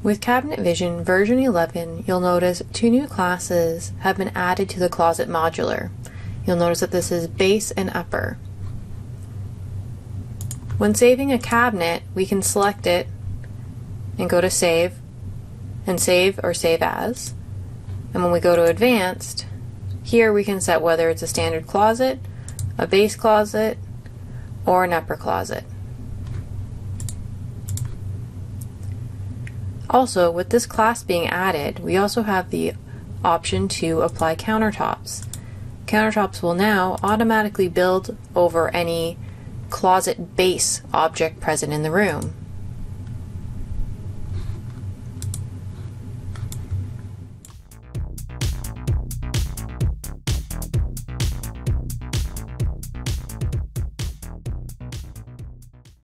With Cabinet Vision version 11, you'll notice two new classes have been added to the closet modular. You'll notice that this is base and upper. When saving a cabinet, we can select it and go to save and save or save as. And when we go to advanced, here we can set whether it's a standard closet, a base closet, or an upper closet. Also, with this class being added, we also have the option to apply countertops. Countertops will now automatically build over any closet base object present in the room.